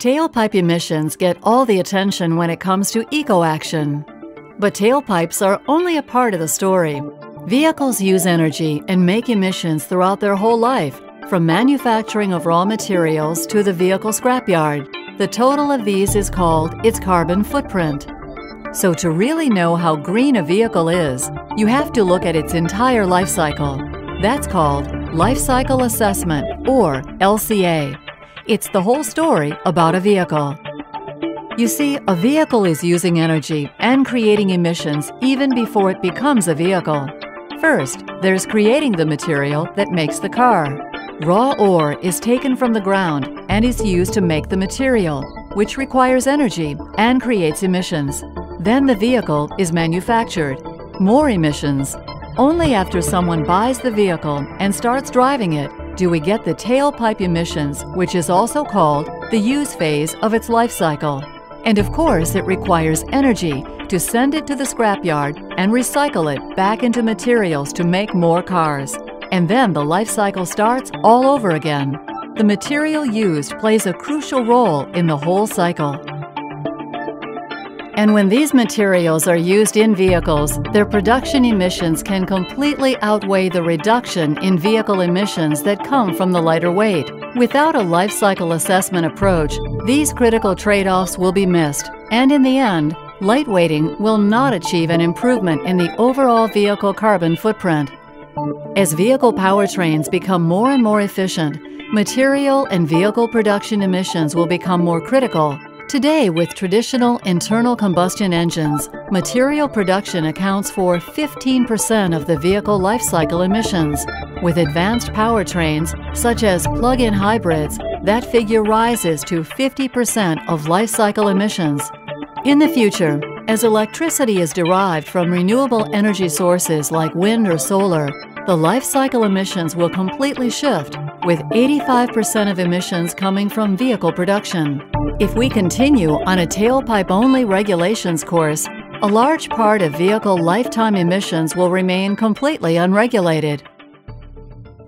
Tailpipe emissions get all the attention when it comes to eco action. But tailpipes are only a part of the story. Vehicles use energy and make emissions throughout their whole life, from manufacturing of raw materials to the vehicle scrapyard. The total of these is called its carbon footprint. So, to really know how green a vehicle is, you have to look at its entire life cycle. That's called Life Cycle Assessment, or LCA. It's the whole story about a vehicle. You see, a vehicle is using energy and creating emissions even before it becomes a vehicle. First, there's creating the material that makes the car. Raw ore is taken from the ground and is used to make the material, which requires energy and creates emissions. Then the vehicle is manufactured. More emissions. Only after someone buys the vehicle and starts driving it do we get the tailpipe emissions, which is also called the use phase of its life cycle. And of course, it requires energy to send it to the scrapyard and recycle it back into materials to make more cars. And then the life cycle starts all over again. The material used plays a crucial role in the whole cycle. And when these materials are used in vehicles, their production emissions can completely outweigh the reduction in vehicle emissions that come from the lighter weight. Without a life cycle assessment approach, these critical trade offs will be missed, and in the end, lightweighting will not achieve an improvement in the overall vehicle carbon footprint. As vehicle powertrains become more and more efficient, material and vehicle production emissions will become more critical Today, with traditional internal combustion engines, material production accounts for 15% of the vehicle life cycle emissions. With advanced powertrains, such as plug-in hybrids, that figure rises to 50% of life cycle emissions. In the future, as electricity is derived from renewable energy sources like wind or solar, the life cycle emissions will completely shift, with 85% of emissions coming from vehicle production. If we continue on a tailpipe-only regulations course, a large part of vehicle lifetime emissions will remain completely unregulated.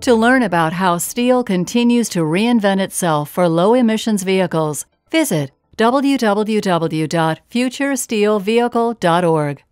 To learn about how steel continues to reinvent itself for low-emissions vehicles, visit www.futuresteelvehicle.org.